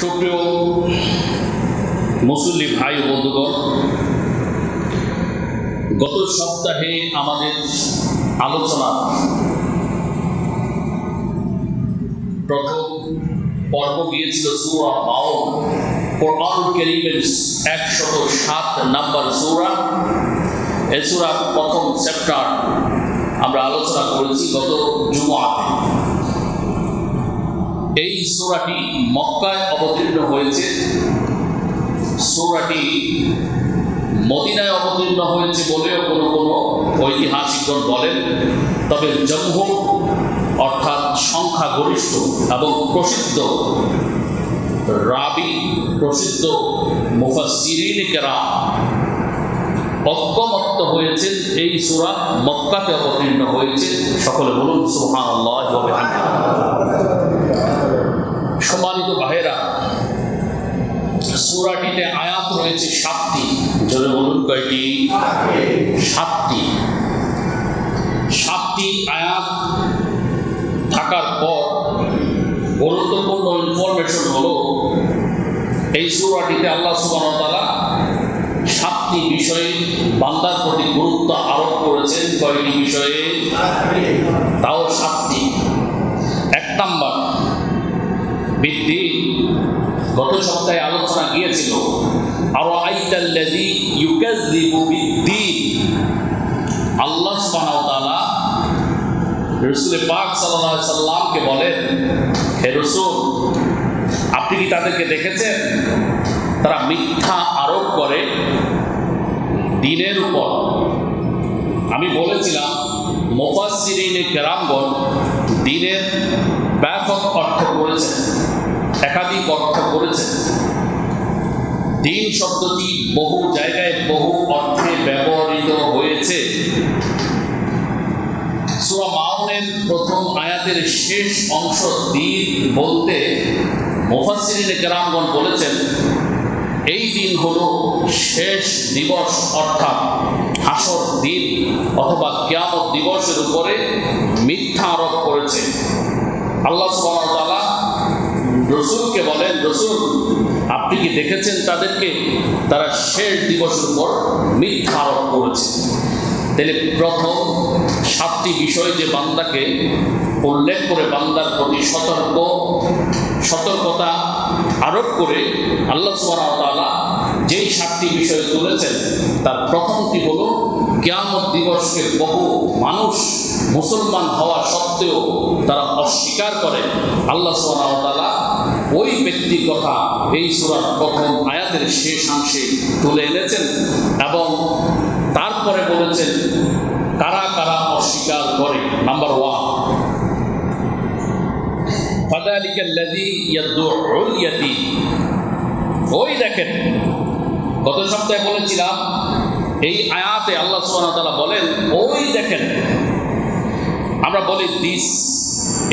সুপ্রিয় মুসল্লি ভাই বন্ধুগণ, গত সপ্তাহে আমাদের আলোচনা প্রথম পর্ব গিয়েছিল সুরা মাউন কোরআন কেরিমের একশত সাত নাম্বার সুরা। এ প্রথম চ্যাপ্টার আমরা আলোচনা করেছি গত জুমাতে। এই সুরাটি মক্কায় অবতীর্ণ হয়েছে। সুরাটি মদিনায় অবতীর্ণ হয়েছে বলেও কোনো কোনো ঐতিহাসিকগণ বলেন। তবে জমহুর অর্থাৎ সংখ্যাগরিষ্ঠ এবং প্রসিদ্ধ রাবি, প্রসিদ্ধ মুফাসিরিন কেরাম ঐক্যমত্ত হয়েছেন এই সুরা মক্কাতে অবতীর্ণ হয়েছে। সকলে বলুন সুহান আল্লাহ সম্মানিত ভাইয়েরা সুরাটিতে আয়াত রয়েছে সাতটি। জোরে বলুন কয়টি? সাতটি। সাতটি আয়াত থাকার পর গুরুত্বপূর্ণ ইনফরমেশন হলো এই সুরাটিতে আল্লাহ সুবাহতালা সাতটি বিষয়ে বান্দার প্রতি গুরুত্ব আরোপ করেছেন। কয়টি বিষয়ে? তাও সাতটি। এক নাম্বার বৃদ্ধি গত সপ্তাহে আলোচনা গিয়েছিল আরও আইতাল্লাযী ইউকাযযিবু বিদ্দীন? আল্লাহ সুবহানাহু তাআলা রাসূল পাক সাল্লাল্লাহু আলাইহি সাল্লামকে বলেন, হে রাসূল, আপনি কি তাদেরকে দেখেছেন? তারা মিথ্যা আরোপ করে দিনের উপর। আমি বলেছিলাম মুফাসসিরিনে কেরামগণ দিনের ব্যাপক অর্থ করেছেন একাধিক অর্থ করেছেন। দিন শব্দটি বহু জায়গায় বহু অর্থে ব্যবহৃত হয়েছে। প্রথম আয়াতের শেষ অংশ দিন বলতে মুফাসসিরিনে কেরামগণ বলেছেন, এই দিন হল শেষ দিবস, অর্থাৎ হাসর দিন অথবা কিয়ামত দিবসের উপরে মিথ্যা আরোপ করেছে। আল্লাহ সুবাহতালা রসুলকে বলেন, রসুল, আপনি কি দেখেছেন তাদেরকে? তারা শেষ দিবসের উপর মিথ্যা আরোপ করেছে। তাহলে প্রথম সাতটি বিষয় যে বান্দাকে উল্লেখ করে বান্দার প্রতি সতর্ক, সতর্কতা আরোপ করে আল্লাহ সুবাহতালা যেই সাতটি বিষয় তুলেছেন, তার প্রথমটি হলো কেয়ামত দিবসকে বহু মানুষ মুসলমান হওয়া সত্ত্বেও তারা অস্বীকার করে আল্লাহ সুবাহতালা ওই ব্যক্তির কথা এই সুরার প্রথম আয়াতের শেষাংশে তুলে এনেছেন এবং তারপরে বলেছেন, কারা কারা অস্বীকার করে? নাম্বার ওয়ান ওই দেখেন গত সপ্তাহে বলেছিলাম, এই আয়াতে আল্লাহ সুবাহ বলেন, ওই দেখেন, আমরা বলি দিস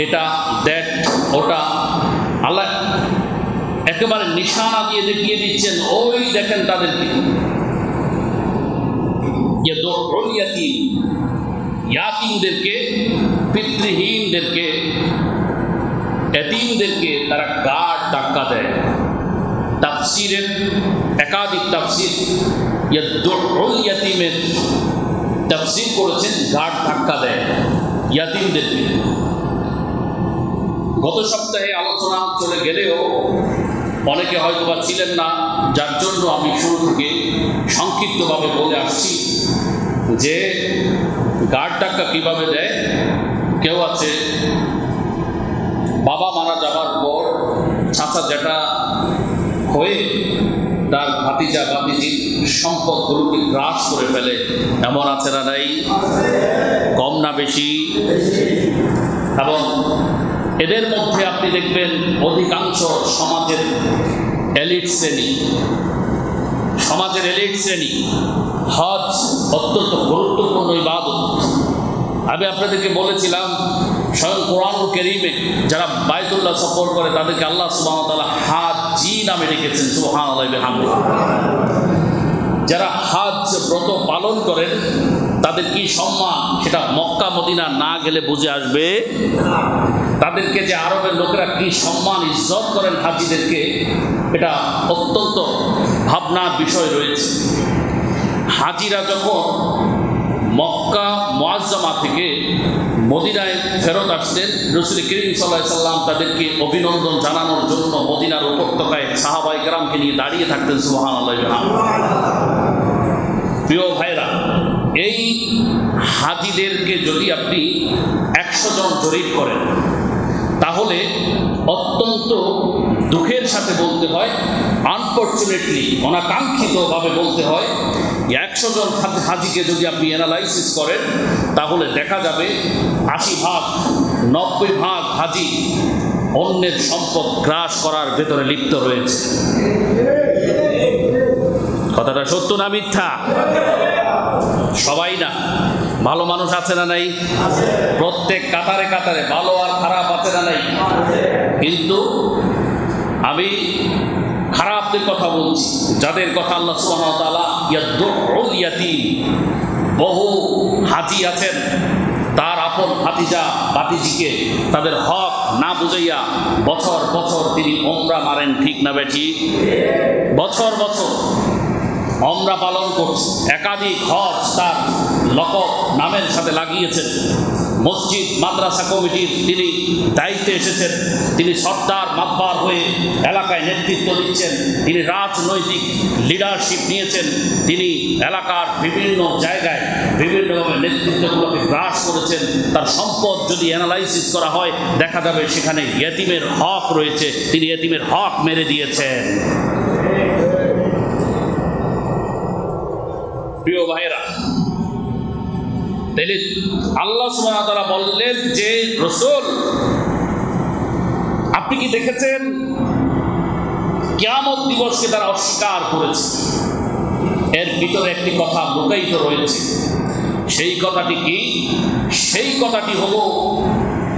এটা দ্যাট ওটা, আল্লাহ একেবারে নিশানা দিয়ে দেখিয়ে দিচ্ছেন, ওই দেখেন তাদেরকে। ইয়াতিমদেরকে পিতৃহীনদেরকে, এতিমদেরকে তারা গাঢ় ধাক্কা দেয়। তাফসিরের একাধিক তাফসির ইয়াতিমের তাফসির করেছেন, গাঢ় ধাক্কা দেয় ইয়াতিমদেরকে গত সপ্তাহে আলোচনা চলে গেলেও অনেকে হয়তো বা ছিলেন না, যার জন্য আমি শুরু থেকে সংক্ষিপ্তভাবে বলে আসছি যে, গাঢ় ধাক্কা কীভাবে দেয়? কেউ আছে, বাবা মারা যাওয়ার পর চাচা যেটা হয়ে তার ভাতিজা ভাতিজির সম্পদগুলোকে গ্রাস করে ফেলে। এমন আছে না নাই? কম না বেশি? এবং এদের মধ্যে আপনি দেখবেন অধিকাংশ সমাজের এলিট শ্রেণি। সমাজের এলিট শ্রেণি হজ অত্যন্ত গুরুত্বপূর্ণ ইবাদত। আমি আপনাদেরকে বলেছিলাম, স্বয়ং কোরআন কেরিমে যারা বায়তুল্লাহ সফর করে, তাদেরকে আল্লাহ সুবাহ তালা হাজি নামে রেখেছেন সুহান যারা হাজ ব্রত পালন করেন, তাদের কি সম্মান? সেটা মক্কা, মদিনা না গেলে বুঝে আসবে। তাদেরকে যে আরবের লোকেরা কি সম্মান, ইজ্জত করেন হাজিদেরকে, এটা অত্যন্ত ভাবনার বিষয় রয়েছে। হাজিরা যখন মক্কা মোয়াজ্জামা থেকে মদিনায় ফেরত আসতেন রসুল করিম সাল্লাহ সাল্লাম তাদেরকে অভিনন্দন জানানোর জন্য মদিনার উপত্যকায় সাহাবাই গ্রামকে নিয়ে দাঁড়িয়ে থাকতেন সুহান প্রিয় ভাইরা এই হাজিদেরকে যদি আপনি একশো জন জরিপ করেন, তাহলে অত্যন্ত দুঃখের সাথে বলতে হয় আনফর্চুনেটলি অনাকাঙ্ক্ষিতভাবে বলতে হয় একশো জন হাজি- হাজিকে যদি আপনি অ্যানালাইসিস করেন, তাহলে দেখা যাবে আশি ভাগ, নব্বই ভাগ হাজি অন্যের সম্পদ গ্রাস করার ভেতরে লিপ্ত রয়েছে। কথাটা সত্য না মিথ্যা? সবাই না। ভালো মানুষ আছে না নাই? প্রত্যেক কাতারে কাতারে ভালো আর খারাপ আছে না নাই? কিন্তু আমি খারাপদের কথা বলছি, যাদের কথা আল্লাহ ইয়াদুল ইয়াতীম বহু হাতি আছেন, তার আপন হাতিজা বাতিজিকে তাদের হক না বুঝাইয়া বছর বছর তিনি ওমরা মারেন, ঠিক না বেঠি? বছর বছর অমরা পালন করছে। একাধিক হজ তার লকব নামের সাথে লাগিয়েছেন। মসজিদ, মাদ্রাসা কমিটির তিনি দায়িত্বে এসেছেন। তিনি সর্দার মাতবার হয়ে এলাকায় নেতৃত্ব দিচ্ছেন। তিনি রাজনৈতিক লিডারশিপ নিয়েছেন। তিনি এলাকার বিভিন্ন জায়গায় বিভিন্নভাবে নেতৃত্বগুলোকে গ্রাস করেছেন। তার সম্পদ যদি অ্যানালাইসিস করা হয়, দেখা যাবে সেখানে ইয়েতিমের হক রয়েছে। তিনি ইয়েতিমের হক মেরে দিয়েছেন। প্রিয় ভাইরা তাইলে আল্লাহ তাআলা বললেন যে, রসুল, আপনি কি দেখেছেন? কেমন দিবসকে তারা অস্বীকার করেছে। এর ভিতরে একটি কথা লুকায়িত রয়েছে। সেই কথাটি কি? সেই কথাটি হলো,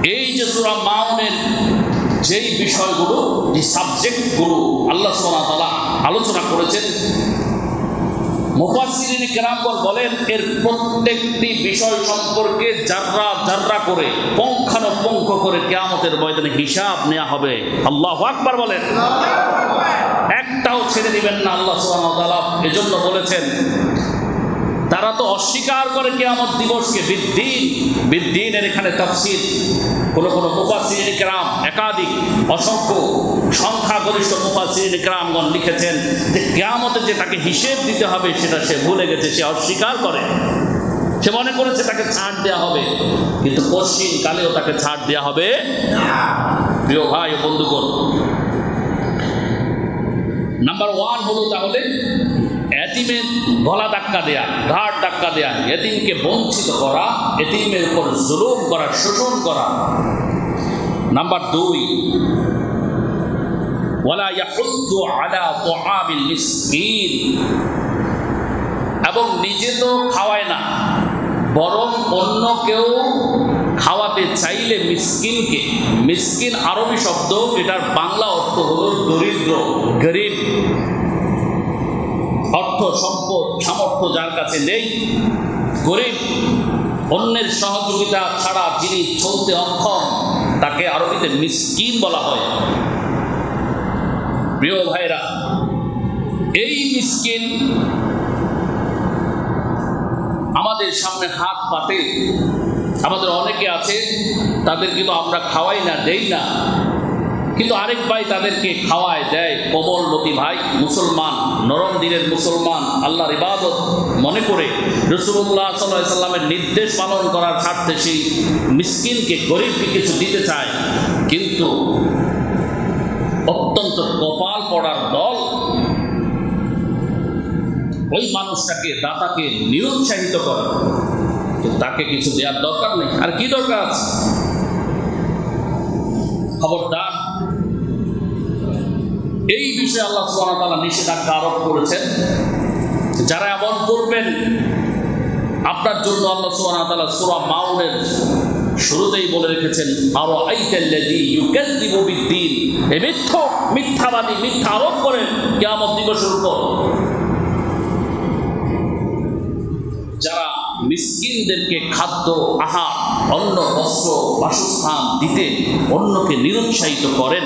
এই যে সূরা মাউনের যেই বিষয়গুলো, যে সাবজেক্টগুলো আল্লাহ ওয়া তাআলা আলোচনা করেছেন মুফাসসিরিন কেরামগণ বলেন, এর প্রত্যেকটি বিষয় সম্পর্কে জাররা জাররা করে, পঙ্খানুপঙ্খ করে কেয়ামতের ময়দানে হিসাব নেওয়া হবে। আল্লাহু আকবার বলেন। একটাও ছেড়ে দিবেন না, আল্লাহ সুবহানাহু ওয়া তাআলা এজন্য বলেছেন তারা তো অস্বীকার করে কেয়ামত দিবসকে। বিদ্দিন, বিদ্দিনের এখানে তাফসীর। কোনো কোন মুফাসসিরিন কেরাম, একাধিক অসংখ্য সংখ্যাগরিষ্ঠ মুফাসসিরিন কেরামগণ লিখেছেন যে কেয়ামতে যে তাকে হিসেব দিতে হবে সেটা সে ভুলে গেছে, সে অস্বীকার করে। সে মনে করেছে তাকে ছাড় দেওয়া হবে, কিন্তু পশ্চিম কালেও তাকে ছাড় দেওয়া হবে প্রিয় ভাই বন্ধুগণ, নাম্বার ওয়ান হলো তাহলে এতিমের গলা ধাক্কা দেয়া ঘাট ধাক্কা দেয়া, এতিমকে বঞ্চিত করা, এতিমের উপর জুলুম করা, শোষণ করা। নাম্বার দুই, ওয়ালা ইয়াহুদ্দু আলা তুআমিল মিসকিন। এবং নিজে তো খাওয়ায় না, বরং অন্য কেউ খাওয়াতে চাইলে মিসকিনকে। মিসকিন আরবি শব্দ, এটার বাংলা অর্থ হলো দরিদ্র, গরিব। অর্থ, সম্পদ, সামর্থ্য যার কাছে নেই, গরিব, অন্যের সহযোগিতা ছাড়া যিনি চলতে অক্ষম, তাকে আরবিতে মিসকিন বলা হয়। প্রিয় ভাইরা, এই মিসকিন আমাদের সামনে হাত পাতে আমাদের অনেকে আছে, তাদের কিন্তু আমরা খাওয়াই না, দেই না। কিন্তু আরেক ভাই তাদেরকে খাওয়ায় দেয় কোমলমতি ভাই, মুসলমান, নরম দিনের মুসলমান, আল্লাহর ইবাদত মনে করে রসুল্লাহ সাল্লাহ সাল্লামের নির্দেশ পালন করার স্বার্থে সেই মিসকিনকে, গরিবকে কিছু দিতে চায়। কিন্তু অত্যন্ত কপাল পড়ার দল ওই মানুষটাকে, দাতাকে নিরুৎসাহিত করে। তাকে কিছু দেওয়ার দরকার নেই। আর কি দরকার আছে? খবরদার এই বিষয়ে আল্লাহ তাআলা নিষেধাজ্ঞা আরোপ করেছেন যারা এমন করবেন, আপনার জন্য আল্লাহ তাআলা সূরা মাউনের শুরুতেই বলে রেখেছেন আরও বিদ্দীন। এই মিথ্যক মিথ্যাবাদী, মিথ্যা আরোপ করেন কিয়ামত দিবসের উপর যারা মিসকিনদেরকে খাদ্য, আহার, অন্ন, বস্ত্র, বাসস্থান দিতে অন্যকে নিরুৎসাহিত করেন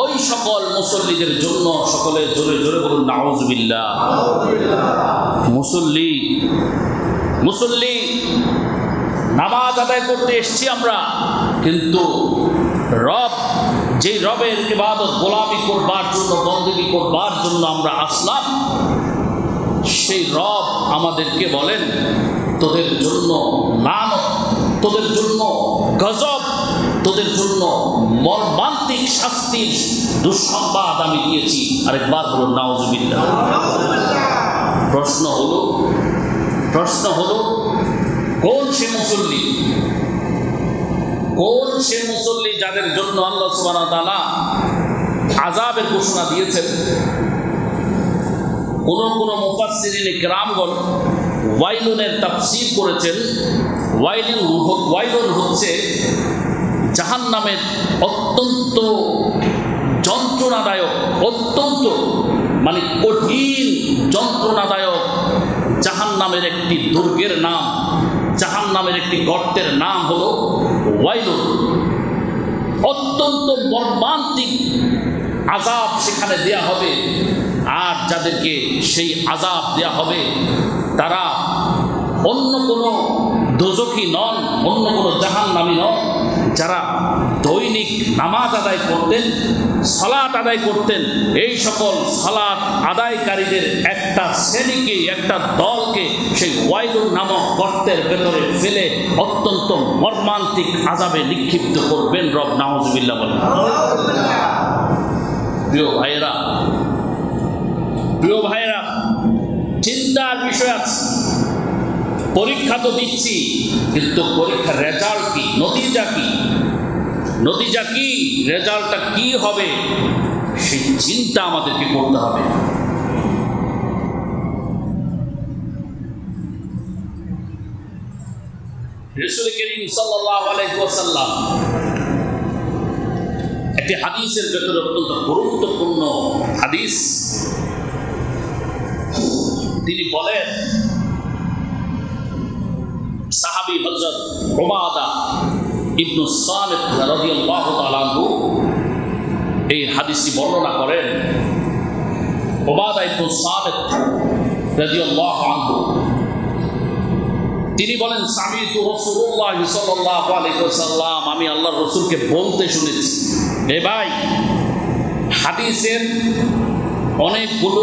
ওই সকল মুসল্লিদের জন্য সকলে জোরে জোরে বলুন, নাউজবিল্লাহ। মুসল্লি মুসল্লি, নামাজ আদায় করতে এসছি আমরা, কিন্তু রব যে রবের ইবাদত গোলামি করবার জন্য বন্দী করবার জন্য আমরা আসলাম, সেই রব আমাদেরকে বলেন, তোদের জন্য নাম তোদের জন্য গজব তোদের জন্য মর্মান্তিক শাস্তির দুঃসংবাদ আমি দিয়েছি। আরেকবার বলুন নাওজবিল্লা প্রশ্ন হলো প্রশ্ন হলো, কোন সে মুসল্লি? কোন সে মুসল্লি যাদের জন্য আল্লাহ সুবাহ আজাবের ঘোষণা দিয়েছেন? কোন কোন মুফাসসিরিনে কেরামগণ ওয়াইলুনের তাফসীর করেছেন। ওয়াইলুন ওয়াইলুন হচ্ছে জাহান নামের অত্যন্ত যন্ত্রণাদায়ক, অত্যন্ত মানে কঠিন যন্ত্রণাদায়ক জাহান নামের একটি দুর্গের নাম জাহান নামের একটি গর্তের নাম হল ওয়াইলুন। অত্যন্ত মর্মান্তিক আজাব সেখানে দেয়া হবে। আর যাদেরকে সেই আজাব দেয়া হবে, তারা অন্য কোনো দোজকি নন, অন্য কোনো জাহান নামি নন। যারা দৈনিক নামাজ আদায় করতেন, সালাত আদায় করতেন, এই সকল সালাত আদায়কারীদের একটা শ্রেণীকে, একটা দলকে সেই ওয়াইলুন নামক গর্তের ভেতরে ফেলে অত্যন্ত মর্মান্তিক আজাবে নিক্ষিপ্ত করবেন রব নাহজবিল্লা বলেন। প্রিয় ভাইয়েরা প্রিয় ভাইয়েরা, চিন্তার বিষয় আছে। পরীক্ষা তো দিচ্ছি, কিন্তু পরীক্ষার রেজাল্ট কি? নতিজা কি? নতিজা কি? রেজাল্টটা কি হবে? সেই চিন্তা আমাদেরকে করতে হবে। একটি হাদিসের ভেতরে অত্যন্ত গুরুত্বপূর্ণ হাদিস। তিনি বলেন সাহাবি হজরত ওবাদা ইবনু সালেদ এই হাদিসটি বর্ণনা করেন। ওবাদা ইবনু সালেদ তিনি বলেন, সামিতু রাসূলুল্লাহ সাল্লাল্লাহু আলাইহি ওয়াসাল্লাম, আমি আল্লাহর রাসূলকে বলতে শুনেছি। এ ভাই, হাদিসের অনেকগুলো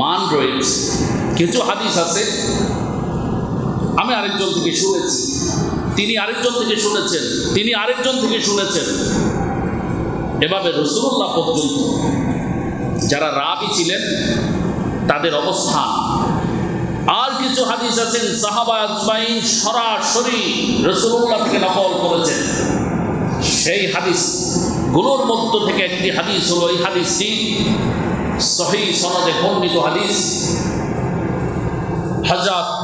মান রয়েছে। কিছু হাদিস আছে আমি আরেকজন থেকে শুনেছি। তিনি আরেকজন থেকে শুনেছেন। তিনি আরেকজন থেকে শুনেছেন। এভাবে রসুল্লাহ পর্যন্ত যারা রাবি ছিলেন, তাদের অবস্থান। আর কিছু হাদিস আছেন সাহাবা আজমাইন সরাসরি রসুল্লাহ থেকে নকল করেছেন। সেই হাদিসগুলোর মধ্য থেকে একটি হাদিস হলো, এই হাদিসটি সহি সনদে বর্ণিত হাদিস। হযরত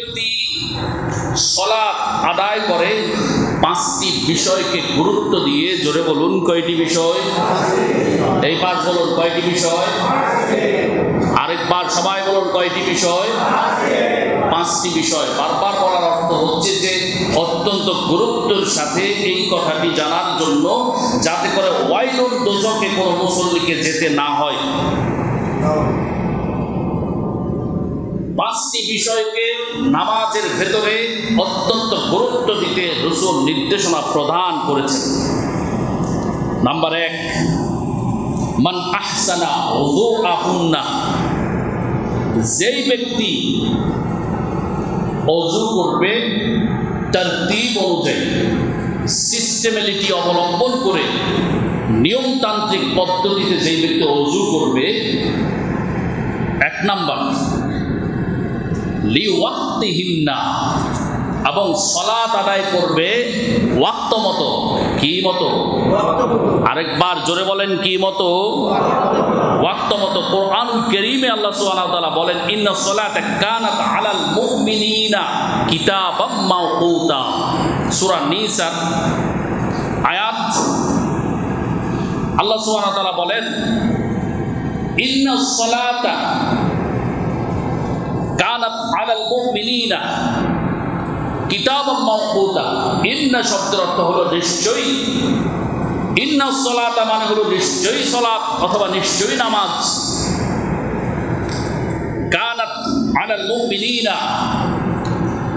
সলাৎ আদায় করে পাঁচটি বিষয়কে গুরুত্ব দিয়ে জোরে বলুন, কয়টি বিষয়? এই পাঁচ বলুন, কয়টি বিষয়? আরেকবার সবাই বলুন, কয়টি বিষয়? পাঁচটি বিষয়। বারবার বলার অর্থ হচ্ছে যে অত্যন্ত গুরুত্বের সাথে এই কথাটি জানার জন্য যাতে করে ওয়াইলুন দোজকে কোনো মুসল্লিকে যেতে না হয়। পাঁচটি বিষয়কে নামাজের ভেতরে অত্যন্ত গুরুত্ব দিতে রসুল নির্দেশনা প্রদান করেছেন। নাম্বার এক, মান আহসানা ওদু আহুন্না যেই ব্যক্তি অজু করবে, তার দ্বীপ অনুযায়ী সিস্টেমেলিটি অবলম্বন করে নিয়মতান্ত্রিক পদ্ধতিতে যেই ব্যক্তি অজু করবে, এক নাম্বার লিওয়াক্তিহিন্না। এবং সলাত আদায় করবে ওয়াক্ত মতো, কি মতো? আরেকবার জোরে বলেন, কি মতো? ওয়াক্ত মতো। কোরআন করিমে আল্লাহ সুবহানাহু ওয়া তাআলা বলেন, ইন্না সলাতা কানাত আলাল মুমিনিনা কিতাবাম মাওকুতা। সূরা নিসা আয়াত। আল্লাহ সুবহানাহু ওয়া বলেন, ইন্না সলাতা শব্দের অর্থ হলো নিশ্চয়ই। মানে নিশ্চয়ই সলাত অথবা নিশ্চয়ই নামাজ।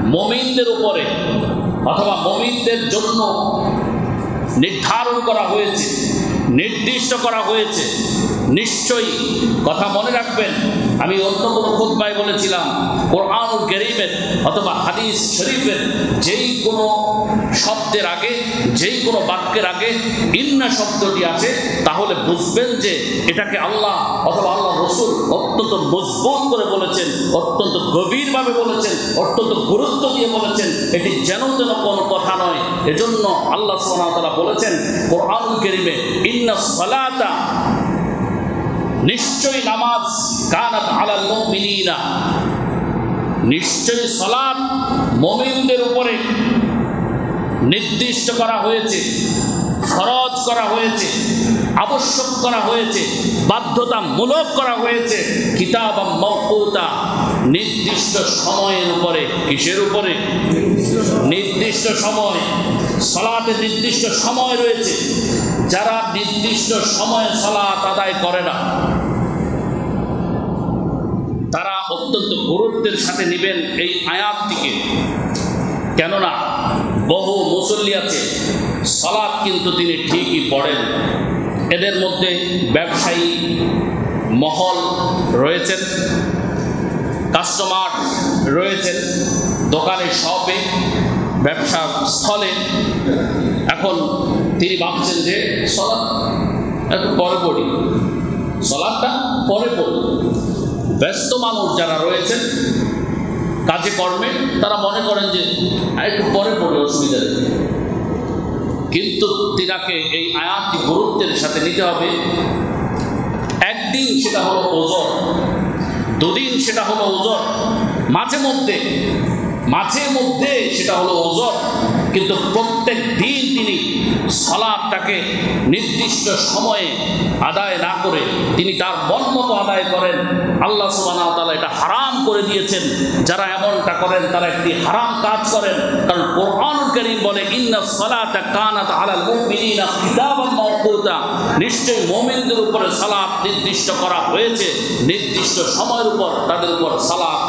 মুমিনদের উপরে অথবা মুমিনদের জন্য নির্ধারণ করা হয়েছে। নির্দিষ্ট করা হয়েছে। নিশ্চয়ই কথা মনে রাখবেন, আমি অন্য কোনো খুদ্ায় বলেছিলাম, কোরআনুল গরিবের অথবা হাদিস শরীফের যেই কোনো শব্দের আগে, যেই কোনো বাক্যের আগে ইন্না শব্দটি আছে, তাহলে বুঝবেন যে এটাকে আল্লাহ অথবা আল্লাহ রসুল অত্যন্ত মজবুত করে বলেছেন, অত্যন্ত গভীরভাবে বলেছেন, অত্যন্ত গুরুত্ব দিয়ে বলেছেন, এটি যেন যেন কোনো কথা নয়। এজন্য আল্লাহ সোনাতলা বলেছেন, কোরআনুল গরিবে ইন্না সলাতা নিশ্চয়ই নামাজ কানাত আলাল মুমিনিনা। নিশ্চয়ই সালাত মুমিনদের উপরে নির্দিষ্ট করা হয়েছে, ফরজ করা হয়েছে। আবশ্যক করা হয়েছে, বাধ্যতামূলক করা হয়েছে কিতাব মকুতা নির্দিষ্ট সময়ের উপরে, কিসের উপরে? নির্দিষ্ট সময়, সলাতে নির্দিষ্ট সময় রয়েছে। যারা নির্দিষ্ট সময়ে সলাত আদায় করে না, তারা অত্যন্ত গুরুত্বের সাথে নেবেন এই আয়াতটিকে। কেননা, বহু মুসল্লি আছে সলাদ কিন্তু তিনি ঠিকই পড়েন। এদের মধ্যে ব্যবসায়ী মহল রয়েছেন, কাস্টমার রয়েছেন দোকানে শপে, ব্যবসার স্থলে। এখন তিনি ভাবছেন যে সলাদ একটু পরে পড়ি। সলাদটা পরে পড়ি। ব্যস্ত মানুষ যারা রয়েছেন, কাজে কর্মে তারা মনে করেন যে একটু পরে পড়ে অসুবিধা কিন্তু তিনাকে এই আয়াতটি গুরুত্বের সাথে নিতে হবে। একদিন সেটা হলো ওজন, দুদিন সেটা হলো ওজন, মাঝে মধ্যে মাঝে মধ্যে সেটা হলো ওজন, কিন্তু প্রত্যেক দিন তিনি সলাদটাকে নির্দিষ্ট সময়ে আদায় না করে তিনি তার মন মতো আদায় করেন। আল্লাহ সুবাহ তালা এটা হারাম করে দিয়েছেন। যারা এমনটা করেন, তারা একটি হারাম কাজ করেন। কারণ কোরআন করিম বলে, ইন্না সালাতা কানাত আলাল মুমিনিনা কিতাবাম মাওকুতা। নিশ্চয়ই মুমিনদের উপরে সালাত নির্দিষ্ট করা হয়েছে। নির্দিষ্ট সময়ের উপর তাদের উপর সালাত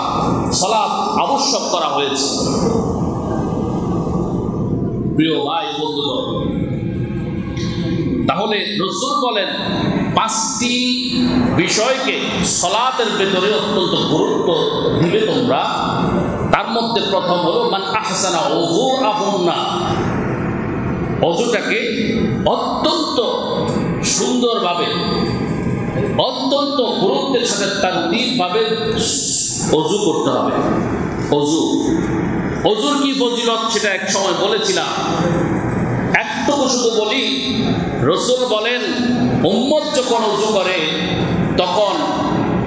সালাত আবশ্যক করা হয়েছে। প্রিয় ভাই, বন্ধুগণ তাহলে রসুল বলেন, পাঁচটি বিষয়কে সলাতের ভেতরে অত্যন্ত গুরুত্ব দিবে তোমরা। তার মধ্যে প্রথম হলো আহসানা অজু আহন্না অজুটাকে অত্যন্ত সুন্দরভাবে, অত্যন্ত গুরুত্বের সাথে তার ভাবে অজু করতে হবে। অজু অজুর কি ফজিলত সেটা এক সময় বলেছিলাম। একটুকু শুধু বলি, রসুল বলেন, উম্মত যখন অজু করে, তখন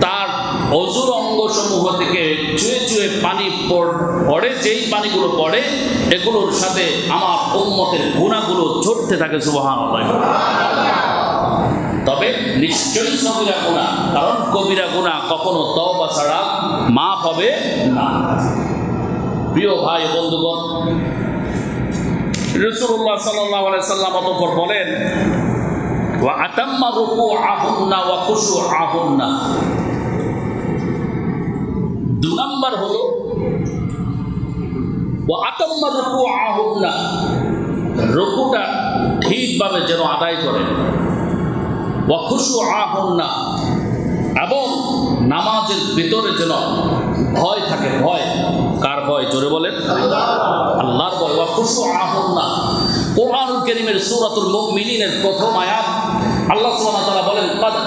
তার অজুর অঙ্গসমূহ থেকে চুয়ে চুয়ে পানি পড়ে যেই পানিগুলো পড়ে, এগুলোর সাথে আমার উম্মতের গুণাগুলো ঝরতে থাকে সুবাহান তবে নিশ্চয়ই সবিরা গুণা, কারণ কবিরা গুণা কখনো তওবা ছাড়া মাফ হবে না। প্রিয় ভাই বন্ধুগণ রসুল্লাহ সাল্লাহ সাল্লাম বলেন ঠিকভাবে যেন আদায় করে। ও খুশু আহুন্না এবং নামাজের ভিতরে যেন ভয় থাকে, ভয়। কার ভয়? জোরে বলেন। আল্লাহর খুশু কোরআনুল কারীমের সূরাতুল মুমিনিনের প্রথম আয়াত। আল্লাহ সুবহানাহু তাআলা বলেন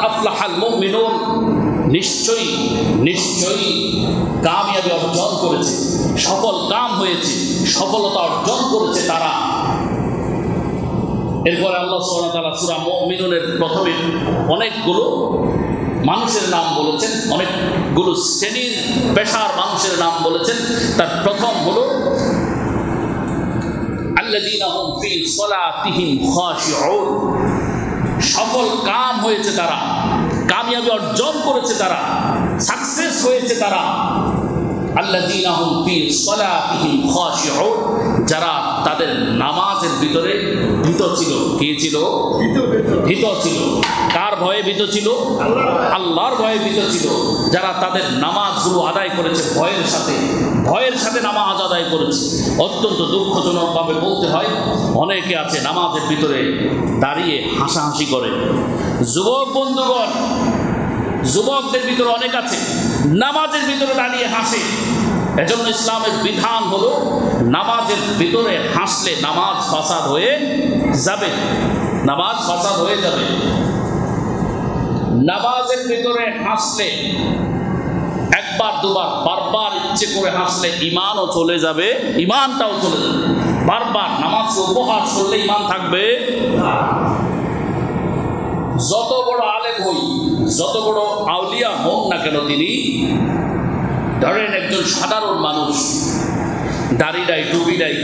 আফলাহাল মুমিনুন। নিশ্চয়ই নিশ্চয়ই কামিয়াবি অর্জন করেছে, সফল কাম হয়েছে, সফলতা অর্জন করেছে তারা। এরপরে আল্লাহ সুবহানাহু তাআলা সূরা মুমিনুনের প্রথমে অনেকগুলো মানুষের নাম বলেছেন, অনেকগুলো শ্রেণির পেশার মানুষের নাম বলেছেন। তার প্রথম হলো সফল কাম হয়েছে তারা, কামিয়াবি অর্জন করেছে তারা সাকসেস হয়েছে তারা। আল্লাহ যারা তাদের নামাজের ভিতরে ভীত ছিল। কে ছিল? ভীত ছিল। কার ভয়ে ভীত ছিল? আল্লাহর ভয়ে ভীত ছিল। যারা তাদের নামাজগুলো আদায় করেছে ভয়ের সাথে। ভয়ের সাথে নামাজ আদায় করেছে। অত্যন্ত দুঃখজনকভাবে বলতে হয়, অনেকে আছে নামাজের ভিতরে দাঁড়িয়ে হাসাহাসি করে। যুবক বন্ধুগণ, যুবকদের ভিতরে অনেক আছে, নামাজের ভিতরে দাঁড়িয়ে হাসে। এজন্য ইসলামের বিধান হলো নামাজের ভিতরে হাসলে নামাজ ফাসাদ হয়ে যাবে। নামাজ ফাসাদ হয়ে যাবে। নামাজের ভিতরে হাসলে একবার, দুবার, বারবার ইচ্ছে করে হাসলে ইমানও চলে যাবে ইমানটাও চলে যাবে। বারবার নামাজকে উপহাস করলে ইমান থাকবে যত বড় আলেম হই, যত বড় আউলিয়া হন না কেন তিনি ধরেন একজন সাধারণ মানুষ, দাড়ি নাই, টুপি নাই,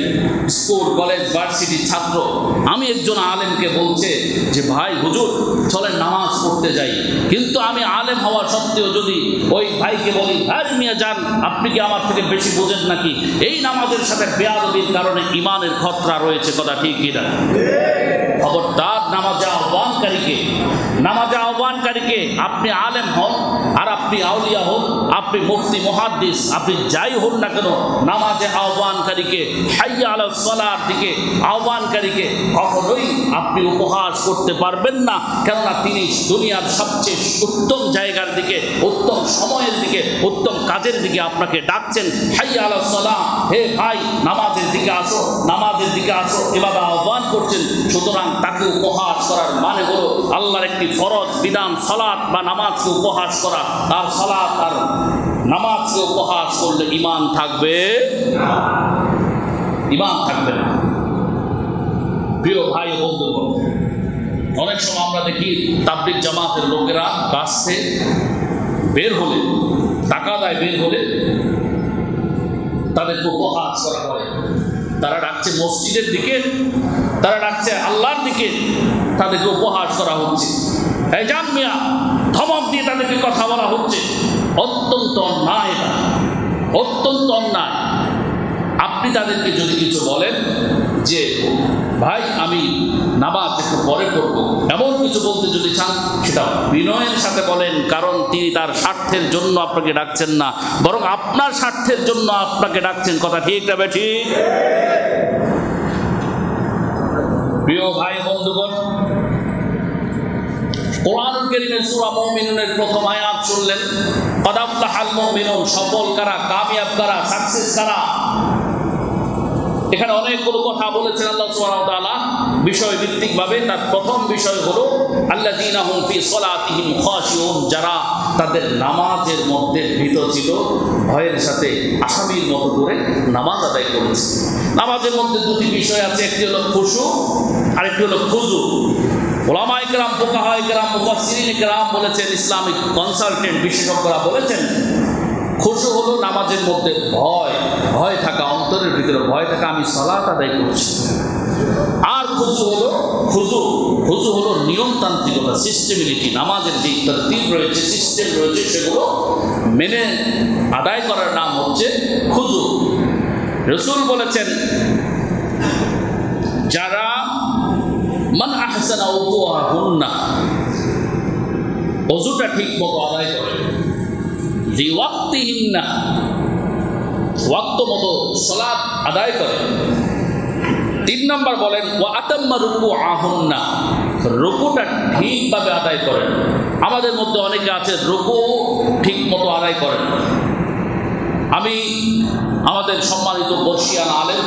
স্কুল, কলেজ ভার্সিটির ছাত্র। আমি একজন আলেমকে বলছে যে, ভাই, হুজুর, চলেন নামাজ পড়তে যাই। কিন্তু আমি আলেম হওয়া সত্ত্বেও যদি ওই ভাইকে বলি, ভাই, মিয়া যান, আপনি কি আমার থেকে বেশি বোঝেন নাকি? এই নামাজের সাথে বেয়াদবির কারণে ইমানের খতরা রয়েছে, কথা ঠিক কিনা? খবরদার নামাজে আহ্বানকারীকে নামাজে আহ্বানকারীকে আপনি আলেম হন, আর আপনি আউলিয়া হন, আপনি মুফতি, মহাদ্দিস, আপনি যাই হন না কেন, নামাজে আহ্বানকারীকে, হাইয়া আলা সলার দিকে আহ্বানকারীকে কখনোই আপনি উপহাস করতে পারবেন না। কেননা তিনি দুনিয়ার সবচেয়ে উত্তম জায়গার দিকে, উত্তম সময়ের দিকে, উত্তম কাজের দিকে আপনাকে ডাকছেন। হাইয়া আলা সলাহ হে ভাই, নামাজের দিকে আসো, নামাজের দিকে আসো, এভাবে আহ্বান করছেন। সুতরাং তাকে উপহাস করার মানে হলো আল্লাহর একটি ফরজ, বিধান, সালাত বা নামাজকে উপহাস করা। আর সালাত আর নামাজকে উপহাস করলে ইমান থাকবে ইমান থাকবে না। প্রিয় ভাই ও বন্ধুগণ, অনেক সময় আমরা দেখি তাবলিক জামাতের লোকেরা কাস্তে বের হলে, টাকা দেয় বের হলে তাদেরকে উপহাস করা হয়। তারা ডাকছে মসজিদের দিকে, তারা ডাকছে আল্লাহর দিকে, তাদেরকে উপহাস করা হচ্ছে। এই জান মিয়া ধমক দিয়ে তাদেরকে কথা বলা হচ্ছে। অত্যন্ত অন্যায় অত্যন্ত অন্যায়। আপনি তাদেরকে যদি কিছু বলেন যে, ভাই, আমি নামাজ একটু পরে পড়ব। এমন কিছু বলতে যদি চান, সেটা বিনয়ের সাথে বলেন, কারণ তিনি তার স্বার্থের জন্য আপনাকে ডাকছেন না। বরং আপনার স্বার্থের জন্য আপনাকে ডাকছেন। কথা ঠিক না ঠিক? প্রিয় ভাই, বন্ধুগণ কোরআনুল কারীমের সূরা মুমিনুনের প্রথম আয়াত শুনলেন। কদ আফলাহাল মুমিনুন সফল কারা, কামিয়াব কারা, সাকসেস কারা? এখানে অনেকগুলো কথা বলেছেন আল্লাহ সুবহানাহু বিষয় ভিত্তিক ভাবে তার প্রথম বিষয় হলো, আল্লাযীনা হুম যারা তাদের নামাজের মধ্যে ভীত ছিল, ভয়ের সাথে আসামির মতো করে নামাজ আদায় করেছে। নামাজের মধ্যে দুটি বিষয় আছে, একটি হলো খুশু আর একটি হলো খুজু। ওলামা ইকরাম ফোকাহা ইকরাম বলেছেন, ইসলামিক কনসালটেন্ট বিশেষজ্ঞরা বলেছেন খুশু হলো নামাজের মধ্যে ভয় ভয় থাকা, অন্তরের ভিতরে ভয় থাকা, আমি সালাত আদায় করছি। আর খুজু হলো খুজু খুজু হলো নিয়মতান্ত্রিকতা সিস্টেমিলিটি নামাজের যে তরতিব রয়েছে সিস্টেম রয়েছে, সেগুলো মেনে আদায় করার নাম হচ্ছে খুজু রসুল বলেছেন, যারা মান আহসানা উপহাহুন্না অজুটা ঠিক মতো আদায় করে। লিওয়াক্তিহিন্না, ওয়াক্ত মতো সলাৎ আদায় করে। তিন নম্বর বলেন ও আতাম্মা রুকু আহন্না রুকুটা ঠিকভাবে আদায় করেন। আমাদের মধ্যে অনেকে আছে, রুকু ঠিক মতো আদায় করেন আমি আমাদের সম্মানিত বর্ষিয়ান আলেম,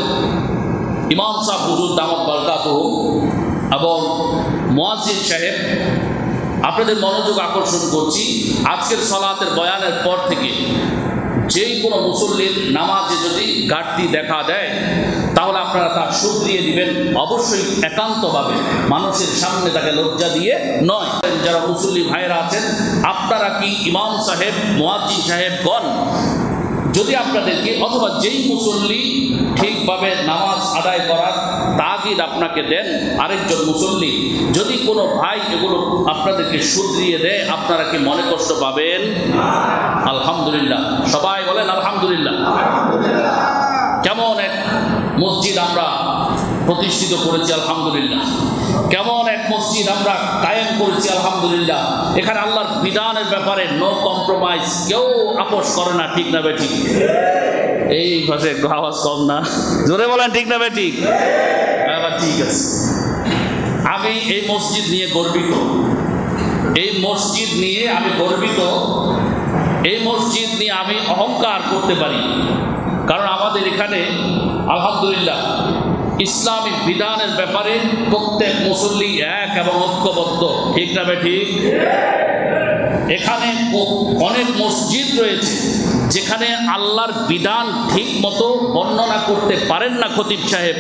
ইমাম সাহ হুজুর দামত বরকাত এবং মোয়াজিদ সাহেব আপনাদের মনোযোগ আকর্ষণ করছি। আজকের সলাতের বয়ানের পর থেকে যেই কোনো মুসল্লির নামাজে যদি ঘাটতি দেখা দেয়, তাহলে আপনারা তা দিয়ে দিবেন। অবশ্যই একান্তভাবে মানুষের সামনে তাকে লজ্জা দিয়ে নয়। যারা মুসল্লি ভাইয়েরা আছেন, আপনারা কি ইমাম সাহেব, মোয়াজ্জিন সাহেবগণ যদি আপনাদেরকে অথবা যেই মুসল্লি ঠিকভাবে নামাজ আদায় করার তাগিদ আপনাকে দেন, আরেকজন মুসল্লি যদি কোনো ভাই এগুলো আপনাদেরকে শুধরিয়ে দেয়, আপনারা কি মনে কষ্ট পাবেন? আলহামদুলিল্লাহ। সবাই বলেন আলহামদুলিল্লাহ। কেমন এক মসজিদ আমরা প্রতিষ্ঠিত করেছি, আলহামদুলিল্লাহ। কেমন মসজিদ আমরা কায়েম করেছি, আলহামদুলিল্লাহ। এখানে আল্লাহর বিধানের ব্যাপারে নো কম্প্রোমাইজ কেউ আপোষ করে না, ঠিক না বেঠিক এই ভাষে আওয়াজ কম না। জোরে বলেন, ঠিক না বেঠিক ঠিক আছে। আমি এই মসজিদ নিয়ে গর্বিত। এই মসজিদ নিয়ে আমি গর্বিত। এই মসজিদ নিয়ে আমি অহংকার করতে পারি। কারণ আমাদের এখানে, আলহামদুলিল্লাহ ইসলামিক বিধানের ব্যাপারে প্রত্যেক মুসল্লি এক এবং ঐক্যবদ্ধ। ঠিক না ঠিক? এখানে অনেক মসজিদ রয়েছে। যেখানে আল্লাহর বিধান ঠিক মতো বর্ণনা করতে পারেন না খতিব সাহেব,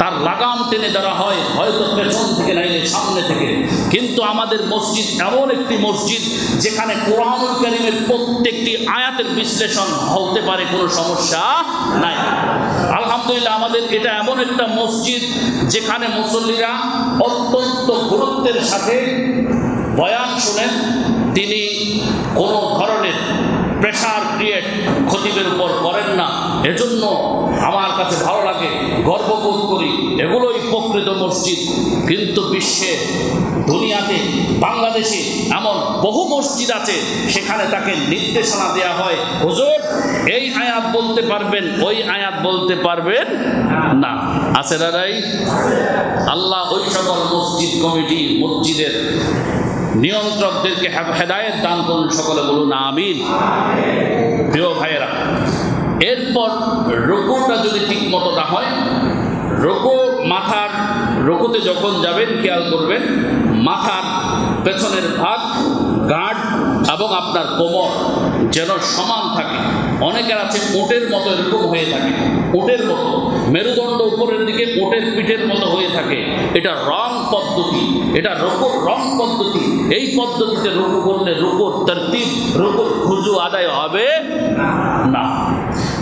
তার লাগাম টেনে দেওয়া হয়, হয়তো পেছন থেকে নাইলে সামনে থেকে। কিন্তু আমাদের মসজিদ এমন একটি মসজিদ যেখানে কোরআনুল করিমের প্রত্যেকটি আয়াতের বিশ্লেষণ হতে পারে, কোনো সমস্যা নাই। আলহামদুলিল্লাহ, আমাদের এটা এমন একটা মসজিদ যেখানে মুসল্লিরা অত্যন্ত গুরুত্বের সাথে বয়ান শুনেন। তিনি কোনো ধরনের প্রেশার ক্রিয়েট খতিবের উপর করেন না। এজন্য আমার কাছে ভালো লাগে, গর্ববোধ করি, এগুলোই প্রকৃত মসজিদ। কিন্তু বিশ্বে, দুনিয়াতে, বাংলাদেশে এমন বহু মসজিদ আছে, সেখানে তাকে নির্দেশনা দেওয়া হয়। হুজুর, এই আয়াত বলতে পারবেন, ওই আয়াত বলতে পারবেন না। আছে দাদাই আল্লাহ ওই সকল মসজিদ কমিটি, মসজিদের নিয়ন্ত্রকদেরকে হেদায়ত দান করুন, সকলে বলুন, আমিন। প্রিয় ভাইয়েরা, এরপর রুকুটা যদি ঠিক মতো না হয়, রুকু মাথার রুকুতে যখন যাবেন, খেয়াল করবেন, মাথার পেছনের ভাগ, গাঢ় এবং আপনার কোমর যেন সমান থাকে। অনেকের আছে ওটের মতো এরকম হয়ে থাকে। ওটের মতো। মেরুদণ্ড উপরের দিকে ওটের পিঠের মতো হয়ে থাকে। এটা রং পদ্ধতি। এটা রুকুর রং পদ্ধতি। এই পদ্ধতিতে রুকু করলে রুকুর তরতিব রুকুর খুজু আদায় হবে না।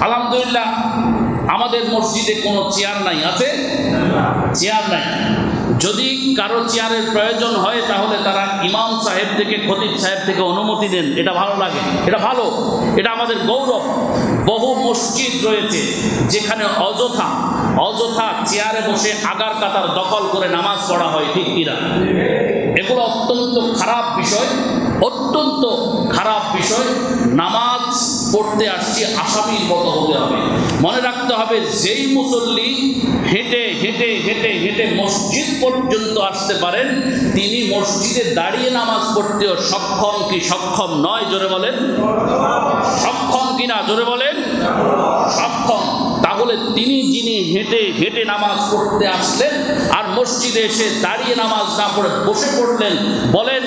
আলহামদুলিল্লাহ, আমাদের মসজিদে কোনো চেয়ার নাই, আছে? চেয়ার নাই। যদি কারও চেয়ারের প্রয়োজন হয়, তাহলে তারা ইমাম সাহেব থেকে, খতিব সাহেব থেকে অনুমতি দেন। এটা ভালো লাগে। এটা ভালো। এটা আমাদের গৌরব। বহু মসজিদ রয়েছে যেখানে অযথা অযথা চেয়ারে বসে আগার কাতার দখল করে নামাজ পড়া হয়, ঠিক কিনা? এগুলো অত্যন্ত খারাপ বিষয়, অত্যন্ত খারাপ বিষয়। নামাজ পড়তে আসছি আসামির মতো হতে হবে। মনে রাখতে হবে, যেই মুসল্লি হেঁটে হেঁটে হেঁটে হেঁটে মসজিদ পর্যন্ত আসতে পারেন, তিনি মসজিদে দাঁড়িয়ে নামাজ পড়তেও সক্ষম কি সক্ষম নয়? জোরে বলেন। সক্ষম কি না জোরে বলেন। সক্ষম। তাহলে তিনি যিনি হেঁটে হেঁটে নামাজ পড়তে আসলেন আর মসজিদে এসে দাঁড়িয়ে নামাজ না পড়ে বসে পড়লেন, বলেন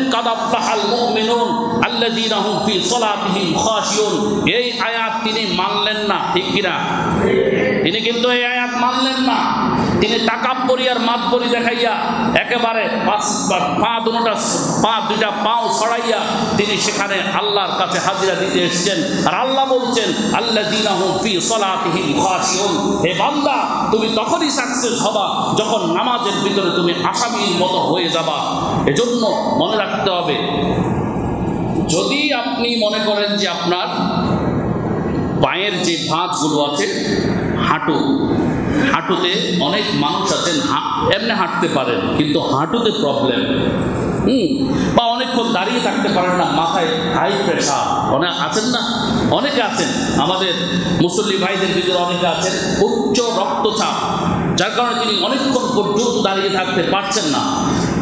খাশিউন। এই আয়াত তিনি মানলেন না, ঠিক কিনা? তিনি কিন্তু এই আয়াত মানলেন না। তিনি তাকাব্বরি আর মাতবরি দেখাইয়া একেবারে পা দুটা, পা দুইটা পাও ছড়াইয়া তিনি সেখানে আল্লাহর কাছে হাজিরা দিতে এসেছেন। আর আল্লাহ বলছেন আল্লাহ দিনাহুম ফি সলাতিহিম খাশিউন। হে বান্দা, তুমি তখনই সাকসেস হবা যখন নামাজের ভিতরে তুমি আসামির মতো হয়ে যাবা। এজন্য মনে রাখতে হবে, যদি আপনি মনে করেন যে আপনার পায়ের যে ভাঁজগুলো আছে, হাঁটু হাঁটুতে অনেক মানুষ আছেন এমনি হাঁটতে পারেন, কিন্তু হাঁটুতে প্রবলেম হুম, বা অনেকক্ষণ দাঁড়িয়ে থাকতে পারেন না, মাথায় হাই প্রেশার অনেক আছেন না? অনেকে আছেন। আমাদের মুসল্লি ভাইদের ভিতরে অনেকে আছেন, উচ্চ রক্তচাপ। যার কারণে তিনি অনেকক্ষণ পর্যন্ত দাঁড়িয়ে থাকতে পারছেন না।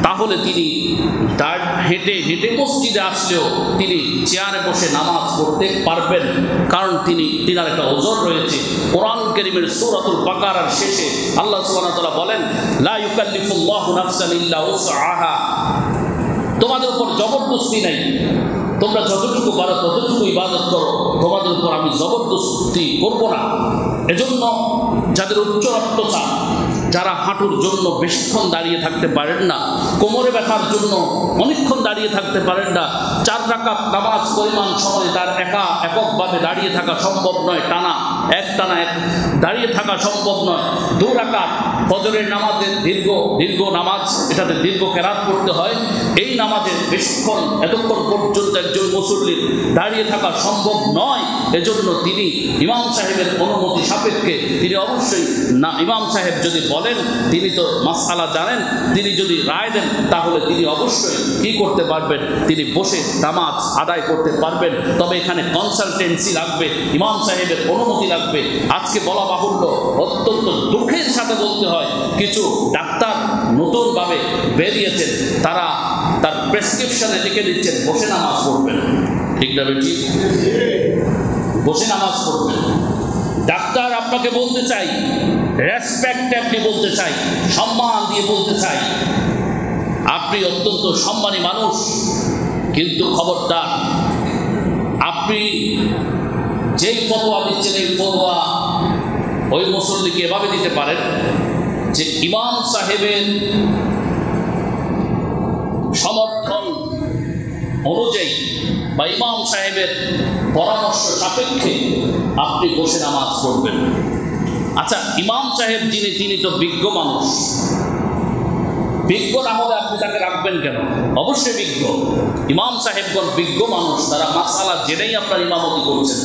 তাহলে তিনি তার হেঁটে হেঁটে মসজিদে আসলেও তিনি চেয়ারে বসে নামাজ পড়তে পারবেন। কারণ তিনি, তিনার একটা ওজন রয়েছে। কোরআন করিমের সূরাতুল বাকারার শেষে আল্লাহ তাআলা বলেন, লা তোমাদের উপর জবরদস্তি নাই। তোমরা যতটুকু পারো ততটুকু ইবাদত করো। তোমাদের উপর আমি জবরদস্তি করব না। এজন্য যাদের উচ্চ রক্তচাপ যারা হাঁটুর জন্য বেশিক্ষণ দাঁড়িয়ে থাকতে পারেন না, কোমরে ব্যথার জন্য অনেকক্ষণ দাঁড়িয়ে থাকতে পারেন না, চার রাকাত নামাজ পরিমাণ সময় তার একা এককভাবে দাঁড়িয়ে থাকা সম্ভব নয়, টানা এক টানা এক, দাঁড়িয়ে থাকা সম্ভব নয়। দু রাকাত ফজরের নামাজের দীর্ঘ দীর্ঘ নামাজ, এটাতে দীর্ঘ কেরাত করতে হয়। এই নামাজের বেশিক্ষণ এতক্ষণ পর্যন্ত একজন মুসল্লির দাঁড়িয়ে থাকা সম্ভব নয়, এজন্য তিনি ইমাম সাহেবের অনুমতি সাপেক্ষে তিনি অবশ্যই না, ইমাম সাহেব যদি বলেন তিনি তো মাসালা জানেন, তিনি যদি রায় দেন, তাহলে তিনি অবশ্যই কি করতে পারবেন? তিনি বসে নামাজ আদায় করতে পারবেন। তবে এখানে কনসালটেন্সি লাগবে, ইমাম সাহেবের অনুমতি লাগবে। আজকে বলা বাহুল্য, অত্যন্ত দুঃখের সাথে বলতে হয়, কিছু ডাক্তার নতুনভাবে বেরিয়েছেন, তারা তার প্রেসক্রিপশনে লিখে দিচ্ছেন, বসে নামাজ পড়বেন। ঠিক না বেটি? বসে নামাজ পড়বেন। আপনাকে বলতে চাই রেসপেক্ট আপনি বলতে চাই, সম্মান দিয়ে বলতে চাই। আপনি অত্যন্ত সম্মানী মানুষ, কিন্তু খবরদার। আপনি যেই ফতোয়া দিচ্ছেন, এই ফতোয়া ওই মুসল্লিকে এভাবে দিতে পারেন যে ইমাম সাহেবের সমর্থন অনুযায়ী বা ইমাম সাহেবের পরামর্শ সাপেক্ষে আপনি বসে নামাজ পড়বেন। আচ্ছা ইমাম সাহেব যিনি, তিনি তো বিজ্ঞ মানুষ। বিজ্ঞ না হলে আপনি তাকে রাখবেন কেন? অবশ্যই বিজ্ঞ। ইমাম সাহেবগণ বিজ্ঞ মানুষ, তারা মাসালা জেনেই আপনার ইমামতি করছেন।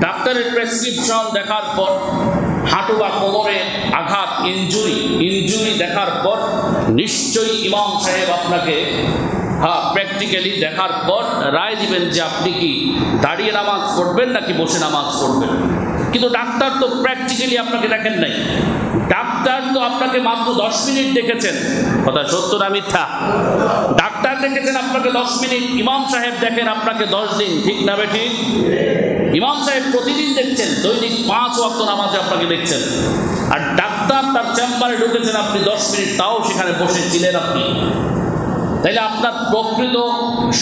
ডাক্তারের প্রেসক্রিপশন দেখার পর, হাঁটু বা কোমরে আঘাত, ইনজুরি ইনজুরি দেখার পর, নিশ্চয়ই ইমাম সাহেব আপনাকে হ্যাঁ প্র্যাকটিক্যালি দেখার পর রায় দিবেন যে আপনি কি দাঁড়িয়ে নামাজ পড়বেন নাকি বসে নামাজ পড়বেন। কিন্তু ডাক্তার তো প্র্যাকটিক্যালি আপনাকে দেখেন নাই। ডাক্তার তো আপনাকে মাত্র দশ মিনিট দেখেছেন। কথা সত্য না মিথ্যা? ডাক্তার দেখেছেন আপনাকে দশ মিনিট, ইমাম সাহেব দেখেন আপনাকে দশ দিন। ঠিক না বেঠি? ইমাম সাহেব প্রতিদিন দেখছেন, দৈনিক পাঁচ ওয়াক্ত নামাজে আপনাকে দেখছেন। আর ডাক্তার তার চেম্বারে ঢুকেছেন আপনি দশ মিনিট, তাও সেখানে বসে ছিলেন আপনি। তাইলে আপনার প্রকৃত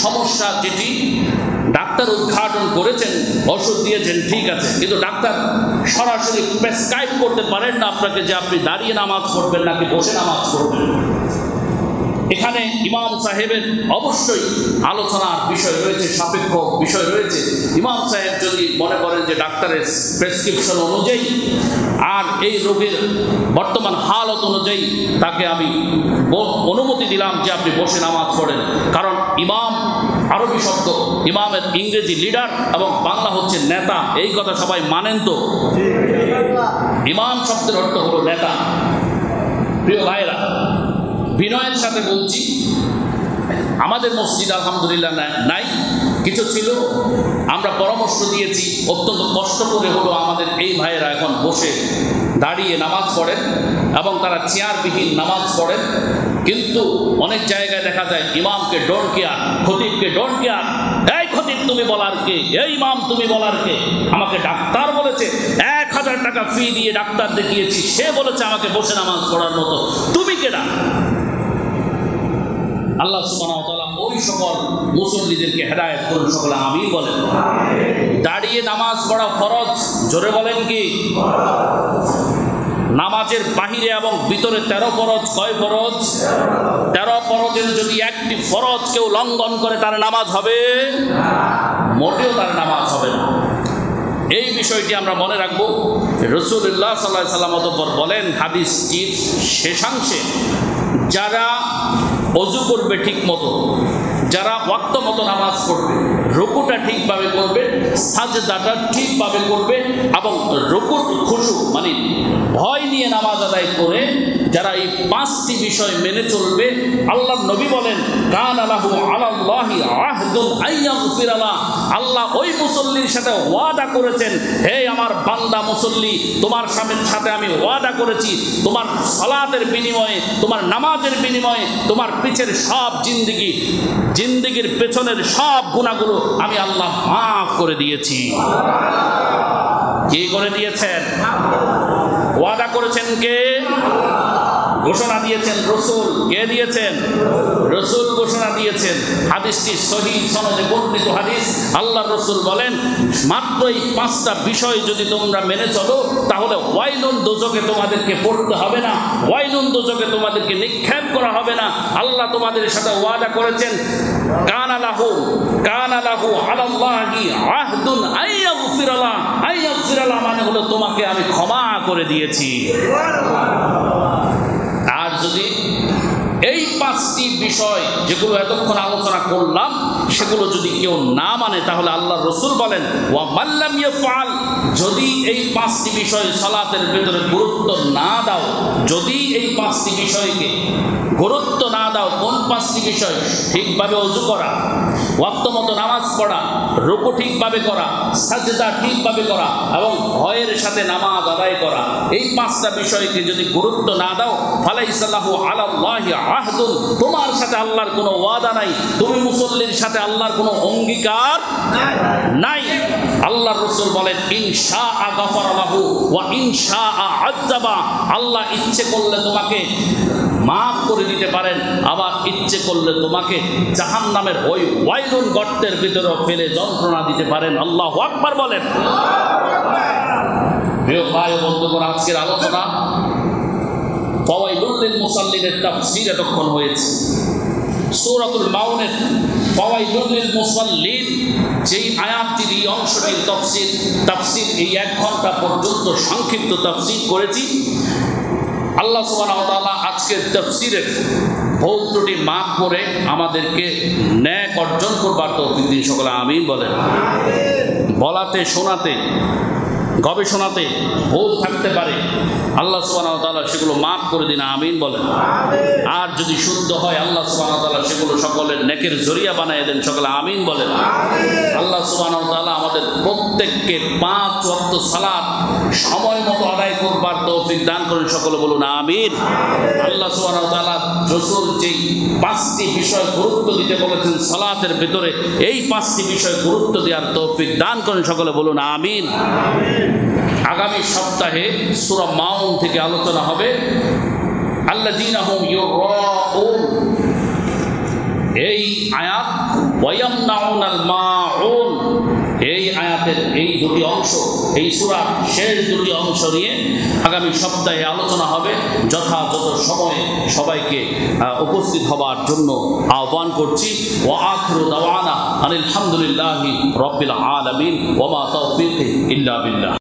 সমস্যা যেটি, ডাক্তার উদ্ঘাটন করেছেন ওষুধ দিয়েছেন, ঠিক আছে, কিন্তু ডাক্তার সরাসরি প্রেসক্রাইব করতে পারেন না আপনাকে যে আপনি দাঁড়িয়ে নামাজ পড়বেন নাকি বসে নামাজ পড়বেন। এখানে ইমাম সাহেবের অবশ্যই আলোচনার বিষয় রয়েছে, সাপেক্ষ বিষয় রয়েছে। ইমাম সাহেব যদি মনে করেন যে ডাক্তারের প্রেসক্রিপশন অনুযায়ী আর এই রোগের বর্তমান হালত অনুযায়ী তাকে আমি অনুমতি দিলাম যে আপনি বসে নামাজ পড়েন। কারণ ইমাম আরবি শব্দ, ইমামের ইংরেজি লিডার এবং বাংলা হচ্ছে নেতা, এই কথা সবাই মানেন তো। ইমাম শব্দের অর্থ হলো নেতা। প্রিয় ভাইরা বিনয়ের সাথে বলছি, আমাদের মসজিদ আলহামদুলিল্লাহ নাই, কিছু ছিল, আমরা পরামর্শ দিয়েছি, অত্যন্ত কষ্ট করে হলো আমাদের এই ভাইয়েরা এখন বসে দাঁড়িয়ে নামাজ পড়েন এবং তারা চেয়ারবিহীন নামাজ পড়েন। কিন্তু অনেক জায়গায় দেখা যায়, ইমামকে ডোন কেয়ার, খতিবকে ডোন কেয়ার, এই খতিব, তুমি বলার কে? এই ইমাম, তুমি বলার কে? আমাকে ডাক্তার বলেছে, এক হাজার টাকা ফি দিয়ে ডাক্তার দেখিয়েছি, সে বলেছে আমাকে বসে নামাজ পড়ার মতো। তুমি কেডা আল্লাহ ওয়া ওই সকল মুসল্লিদেরকে হেদায়েত করুন, সকলে আমি বলেন। দাঁড়িয়ে নামাজ পড়া ফরজ, জোরে বলেন কি? নামাজের বাহিরে এবং ভিতরে তেরো ফরজ, কয় ফরজ? তেরো ফরজের যদি একটি ফরজ কেউ লঙ্ঘন করে, তার নামাজ হবে? মোটেও তার নামাজ হবে না। এই বিষয়টি আমরা মনে রাখব। রসুল্লাহ সাল্লাহ সাল্লাম অতঃপর বলেন, হাদিসটির শেষাংশে, যারা অজু করবে ঠিক মতো। যারা ওয়াক্ত মতো নামাজ পড়বে রুকুটা ঠিকভাবে করবে সাজদাটা ঠিকভাবে করবে এবং রুকুর খুশু মানে ভয় নিয়ে নামাজ আদায় করে যারা এই পাঁচটি বিষয় মেনে চলবে আল্লাহ নবী বলেন, কান আলাহু আলাল্লাহি আহদুন আইয়াগফির আলা আল্লাহ ওই মুসল্লির সাথে ওয়াদা করেছেন, হে আমার বান্দা মুসল্লি, তোমার স্বামীর সাথে আমি ওয়াদা করেছি, তোমার সালাতের বিনিময়ে, তোমার নামাজের বিনিময়ে, তোমার পিছের সব জিন্দিগি, জিন্দিগির পেছনের সব গুণাগুলো আমি আল্লাহ মাফ করে দিয়েছি। কে করে দিয়েছেন? ওয়াদা করেছেন কে? ঘোষণা দিয়েছেন রসুল। কে দিয়েছেন? রসুল ঘোষণা দিয়েছেন। হাদিসটি সহি সনদে বর্ণিত হাদিস। আল্লাহ রসুল বলেন মাত্র এই পাঁচটা বিষয় যদি তোমরা মেনে চলো, তাহলে ওয়াইলুন দোজকে তোমাদেরকে পড়তে হবে না। ওয়াইলুন দোজকে তোমাদেরকে নিক্ষেপ করা হবে না। আল্লাহ তোমাদের সাথে ওয়াদা করেছেন, কান আলাহু কান আলাহু আলাল্লাহি আহদুন আইয়াগফিরালা আইয়াগফিরালা মানে হলো তোমাকে আমি ক্ষমা করে দিয়েছি। যদি এই পাঁচটি বিষয় যেগুলো এতক্ষণ আলোচনা করলাম, সেগুলো যদি কেউ না মানে তাহলে আল্লাহ রসুল বলেন, ওয়া মাল্লাম ফাল যদি এই পাঁচটি বিষয় সালাতের ভেতরে গুরুত্ব না দাও, যদি এই পাঁচটি বিষয়কে গুরুত্ব না দাও, কোন পাঁচটি বিষয় ঠিকভাবে অজু করা ওয়াক্ত নামাজ পড়া, রুকু ঠিকভাবে করা, সাজদা ঠিকভাবে করা এবং ভয়ের সাথে নামাজ আদায় করা, এই পাঁচটা বিষয়কে যদি গুরুত্ব না দাও, ফালাইসাল্লাহু আলাল্লাহি আহদুন, তোমার সাথে আল্লাহর কোনো ওয়াদা নাই, তুমি মুসল্লির সাথে আল্লাহর কোনো অঙ্গীকার নাই। আল্লাহ রসুল বলেন ইনশা গাফার লাহু ওয়া ইনশা আজ্জাবা আল্লাহ ইচ্ছে করলে তোমাকে মাফ করে দিতে পারেন, আবার ইচ্ছে করলে তোমাকে জাহান নামের ওই ওয়াইলুন গর্তের ভিতরে ফেলে যন্ত্রণা দিতে পারেন। আল্লাহ আকবার বলেন। প্রিয় ভাই বন্ধুগণ, আজকের আলোচনা ফওয়াইলুল মুসাল্লিনের তাফসীর এতক্ষণ হয়েছে। সূরাতুল মাউনের ফওয়াইলুল মুসাল্লিন যেই আয়াতটির এই অংশটির তফসির, তাফসির এই এক ঘণ্টা পর্যন্ত সংক্ষিপ্ত তাফসির করেছি। আল্লাহ সুবাহ আজকের তফসিরের ভুল ত্রুটি মাফ করে আমাদেরকে ন্যায় অর্জন করবার তৌফিক দিন সকলে আমি বলেন। বলাতে শোনাতে গবেষণাতে ভুল থাকতে পারে। আল্লাহ সুবহানাহু ওয়া তাআলা সেগুলো মাফ করে দিন, আমিন বলেন। আর যদি শুদ্ধ হয়, আল্লাহ সুবহানাহু ওয়া তাআলা সেগুলো সকলের নেকের জরিয়া বানায় দেন, সকলে আমিন বলেন। আল্লাহ সুবহানাহু ওয়া তাআলা আমাদের প্রত্যেককে পাঁচ ওয়াক্ত সালাত সময় মতো আদায় করবার তৌফিক দান করেন, সকলে বলুন আমিন। আল্লাহ সুবহানাহু ওয়া তাআলা রাসূল যেই পাঁচটি বিষয় গুরুত্ব দিতে বলেছেন, সালাতের ভেতরে এই পাঁচটি বিষয় গুরুত্ব দেওয়ার তৌফিক দান করেন, সকলে বলুন আমিন। আগামী সপ্তাহে সূরা মাউন থেকে আলোচনা হবে। ইউরাউন। এই আয়াত এই আয়াতের এই দুটি অংশ, এই সূরার শেষ দুটি অংশ নিয়ে আগামী সপ্তাহে আলোচনা হবে। যথাযথ সময়ে সবাইকে উপস্থিত হবার জন্য আহ্বান করছি। ওয়া আখিরু দাওয়ানা আনিল হামদুলিল্লাহি রাব্বিল আলামিন। ওয়া মা ইল্লা বিল্লাহ।